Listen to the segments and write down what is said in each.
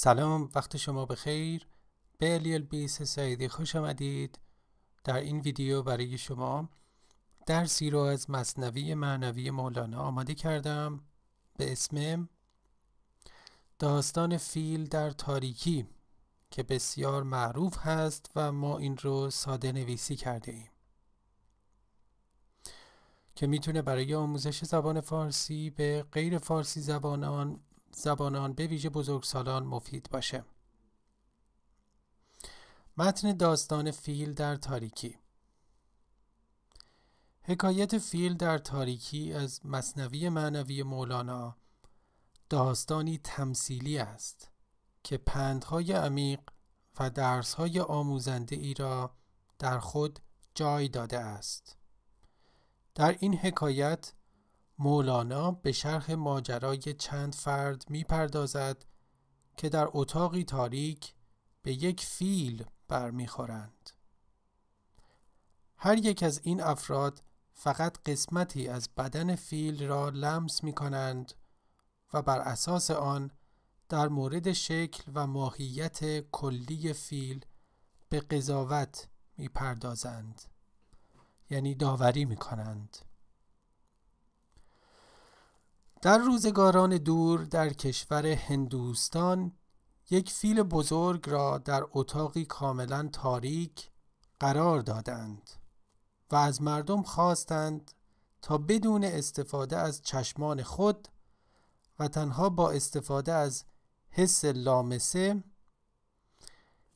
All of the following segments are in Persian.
سلام وقت شما بخیر. به الیل بیس سعیدی خوش آمدید. در این ویدیو برای شما درسی رو از مصنوی معنوی مولانا آماده کردم به اسم داستان فیل در تاریکی که بسیار معروف هست و ما این رو ساده نویسی کرده ایم. که می‌تونه برای آموزش زبان فارسی به غیر فارسی زبانان زبانان به ویژه بزرگسالان مفید باشه. متن داستان فیل در تاریکی. حکایت فیل در تاریکی از مصنوی معنوی مولانا داستانی تمثیلی است که پندهای عمیق و درسهای آموزنده ای را در خود جای داده است. در این حکایت مولانا به شرح ماجرای چند فرد می‌پردازد که در اتاقی تاریک به یک فیل برمیخورند. هر یک از این افراد فقط قسمتی از بدن فیل را لمس می کنند و بر اساس آن در مورد شکل و ماهیت کلی فیل به قضاوت می پردازند. یعنی داوری می کنند. در روزگاران دور در کشور هندوستان یک فیل بزرگ را در اتاقی کاملا تاریک قرار دادند و از مردم خواستند تا بدون استفاده از چشمان خود و تنها با استفاده از حس لامسه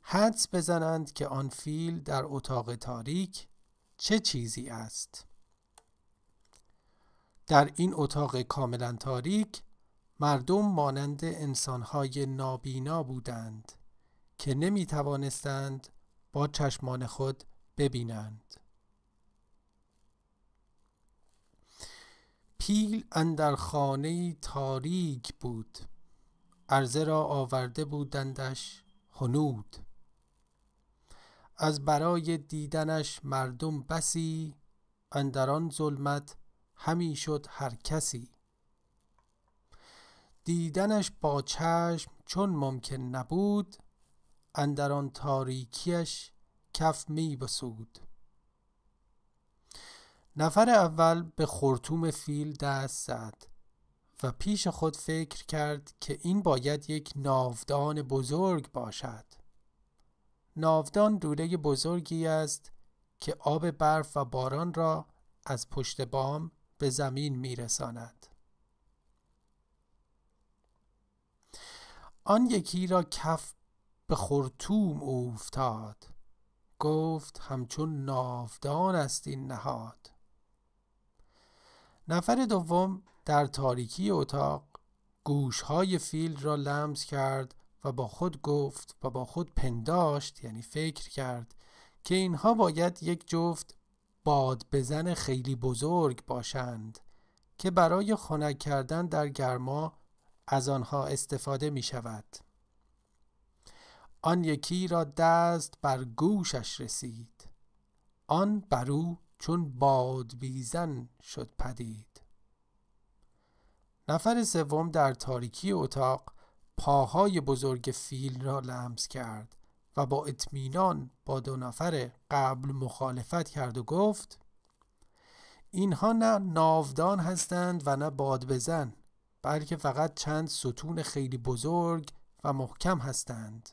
حدس بزنند که آن فیل در اتاق تاریک چه چیزی است. در این اتاق کاملا تاریک مردم مانند انسانهای نابینا بودند که نمی توانستند با چشمان خود ببینند. پیل اندر خانه تاریک بود. عرضه را آورده بودندش هنود از برای دیدنش مردم بسی اندران ظلمت همی شد هر کسی. دیدنش با چشم چون ممکن نبود اندر آن تاریکیش کف می بسود. نفر اول به خرطوم فیل دست زد و پیش خود فکر کرد که این باید یک ناودان بزرگ باشد. ناودان دوره بزرگی است که آب برف و باران را از پشت بام به زمین میرساند. آن یکی را کف به خرطوم افتاد گفت همچون ناودان است این نهاد. نفر دوم در تاریکی اتاق گوشهای فیل را لمس کرد و با خود گفت و با خود پنداشت یعنی فکر کرد که اینها باید یک جفت باد بزن خیلی بزرگ باشند که برای خنک کردن در گرما از آنها استفاده می شود. آن یکی را دست بر گوشش رسید. آن بر او چون باد بیزن شد پدید. نفر سوم در تاریکی اتاق پاهای بزرگ فیل را لمس کرد. و با اطمینان با دو نفر قبل مخالفت کرد و گفت اینها نه ناودان هستند و نه باد بزن بلکه فقط چند ستون خیلی بزرگ و محکم هستند.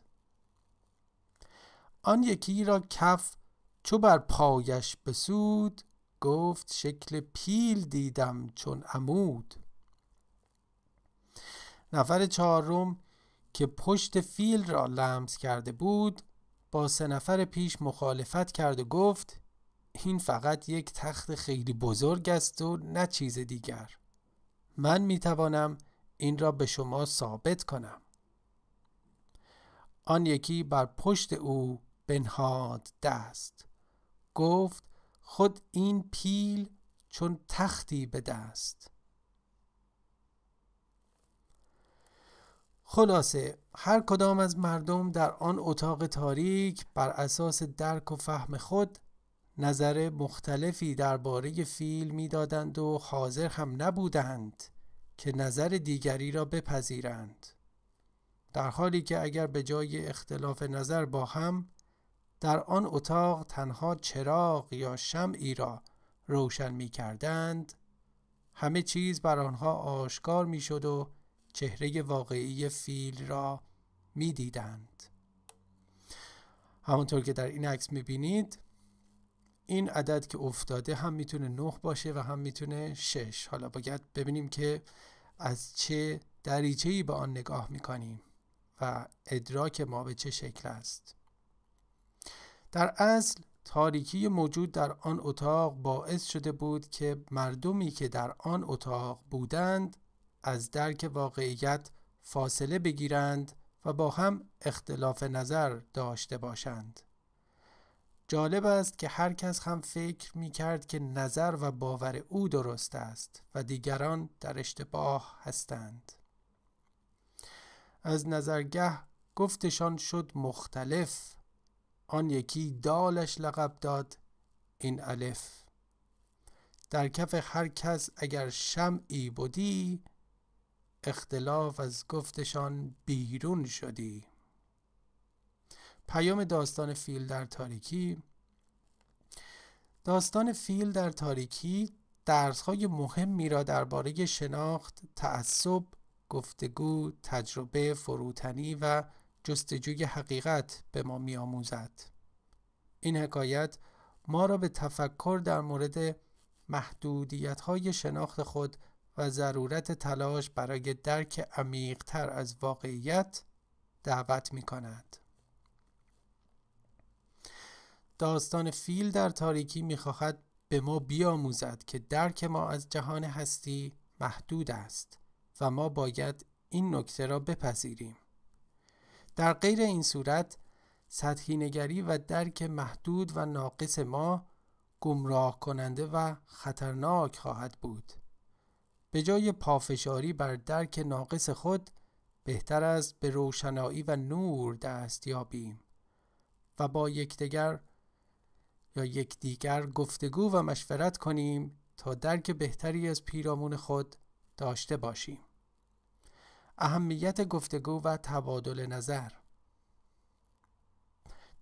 آن یکی را کف چو بر پایش بسود گفت شکل پیل دیدم چون عمود. نفر چهارم که پشت فیل را لمس کرده بود با سه نفر پیش مخالفت کرد و گفت این فقط یک تخت خیلی بزرگ است و نه چیز دیگر. من می توانم این را به شما ثابت کنم. آن یکی بر پشت او بنهاد دست. گفت خود این پیل چون تختی به دست. خلاصه هر کدام از مردم در آن اتاق تاریک بر اساس درک و فهم خود نظر مختلفی درباره فیل می‌دادند و حاضر هم نبودند که نظر دیگری را بپذیرند. در حالی که اگر به جای اختلاف نظر با هم در آن اتاق تنها چراغ یا شمعی را روشن می کردند همه چیز بر آنها آشکار می شد و چهره واقعی فیل را می دیدند. همونطور که در این عکس می بینید این عدد که افتاده هم می‌تونه 9 باشه و هم می‌تونه 6 حالا باید ببینیم که از چه دریچه ای به آن نگاه می‌کنیم و ادراک ما به چه شکل است در اصل تاریکی موجود در آن اتاق باعث شده بود که مردمی که در آن اتاق بودند از درک واقعیت فاصله بگیرند و با هم اختلاف نظر داشته باشند. جالب است که هر کس هم فکر می کرد که نظر و باور او درست است و دیگران در اشتباه هستند. از نظرگه گفتشان شد مختلف. آن یکی دالش لقب داد این الف. در کف هر کس اگر شمعی بودی اختلاف از گفتشان بیرون شدی پیام داستان فیل در تاریکی داستان فیل در تاریکی درسهای مهمی را درباره شناخت، تعصب، گفتگو، تجربه فروتنی و جستجوی حقیقت به ما می آموزد. این حکایت ما را به تفکر در مورد محدودیت های شناخت خود و ضرورت تلاش برای درک عمیقتر از واقعیت دعوت می کند. داستان فیل در تاریکی می‌خواهد به ما بیاموزد که درک ما از جهان هستی محدود است و ما باید این نکته را بپذیریم. در غیر این صورت سطحی نگری و درک محدود و ناقص ما گمراه کننده و خطرناک خواهد بود. به جای پافشاری بر درک ناقص خود بهتر است به روشنایی و نور دست یابیم و با یکدیگر یا یکدیگر گفتگو و مشورت کنیم تا درک بهتری از پیرامون خود داشته باشیم. اهمیت گفتگو و تبادل نظر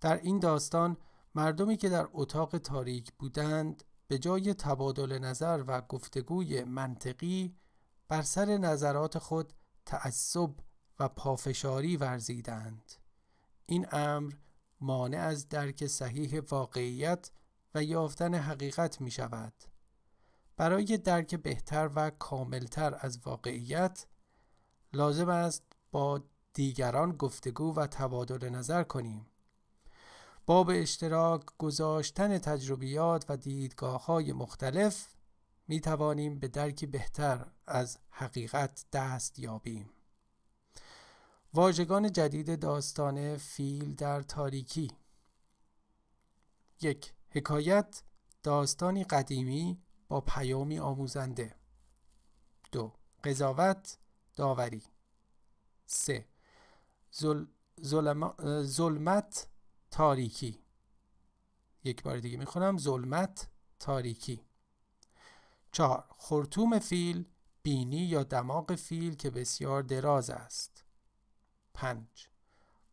در این داستان مردمی که در اتاق تاریک بودند به جای تبادل نظر و گفتگوی منطقی بر سر نظرات خود تعصب و پافشاری ورزیدند این امر مانع از درک صحیح واقعیت و یافتن حقیقت می شود. برای درک بهتر و کاملتر از واقعیت لازم است با دیگران گفتگو و تبادل نظر کنیم. با به اشتراک گذاشتن تجربیات و دیدگاه های مختلف می توانیم به درکی بهتر از حقیقت دست یابیم. واژگان جدید داستان فیل در تاریکی. یک حکایت داستانی قدیمی با پیامی آموزنده. دو قضاوت داوری. سه ظلمت تاریکی. یک بار دیگه می‌خونم. ظلمت تاریکی. چهار خرطوم فیل بینی یا دماغ فیل که بسیار دراز است. پنج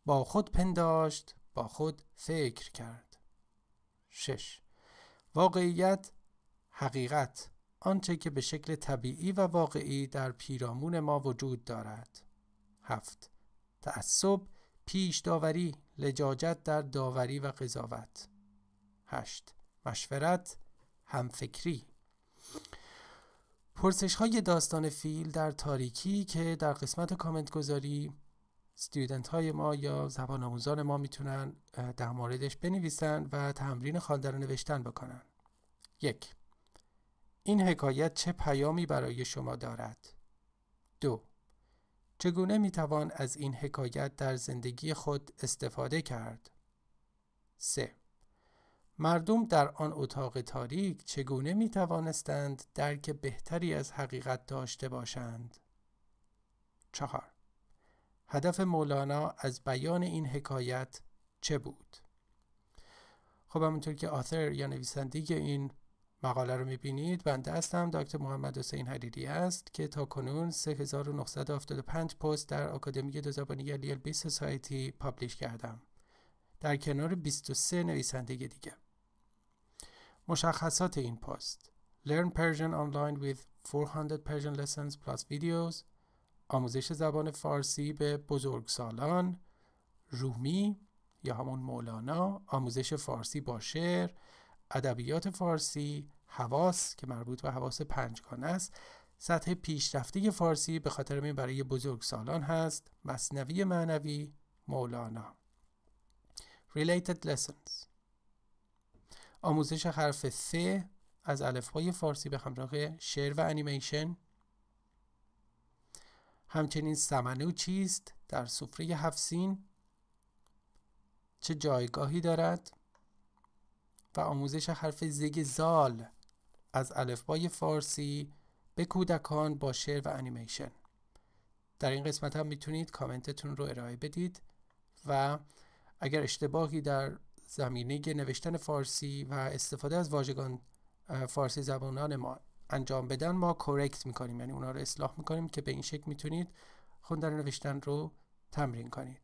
با خود پنداشت با خود فکر کرد. شش واقعیت حقیقت آنچه که به شکل طبیعی و واقعی در پیرامون ما وجود دارد. هفت تعصب پیش داوری لجاجت در داوری و قضاوت. هشت. مشورت همفکری. پرسش های داستان فیل در تاریکی که در قسمت کامنت گذاری ستودنت های ما یا زبان آموزان ما می‌تونن در موردش بنویسن و تمرین خواندن و نوشتن بکنن. یک. این حکایت چه پیامی برای شما دارد؟ دو. چگونه می‌توان از این حکایت در زندگی خود استفاده کرد؟ سه مردم در آن اتاق تاریک چگونه می توانستند درک بهتری از حقیقت داشته باشند؟ چهار هدف مولانا از بیان این حکایت چه بود؟ خب همونطور که آثر یا نویسنده این مقاله رو می‌بینید؟ بنده هستم دکتر محمد حسین حریری است که تا کنون 3975 پست در آکادمی دو زبانی یلیل بی سوسایتی پابلیش کردم. در کنار 23 نویسنده دیگه. مشخصات این پست Learn Persian online with 400 Persian lessons plus videos آموزش زبان فارسی به بزرگسالان رومی یا همون مولانا آموزش فارسی با شعر ادبیات فارسی حواس که مربوط به حواس پنجگانه است سطح پیشرفته فارسی به خاطر این برای بزرگسالان هست مصنوی معنوی مولانا. Related Lessons. آموزش حرف ث از الفبای فارسی به همراه شعر و انیمیشن. همچنین سمنو چیست در سفره هفسین چه جایگاهی دارد؟ و آموزش حرف زگ زال از الفبای فارسی به کودکان با شعر و انیمیشن. در این قسمت هم می‌تونید کامنتتون رو ارائه بدید و اگر اشتباهی در زمینه نوشتن فارسی و استفاده از واژگان فارسی زبانان ما انجام بدن ما کرکت می‌کنیم. یعنی اونا رو اصلاح می‌کنیم که به این شکل می‌تونید خوندن و نوشتن رو تمرین کنید.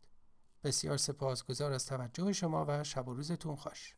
بسیار سپاسگزار از توجه شما و شب و روزتون خوش.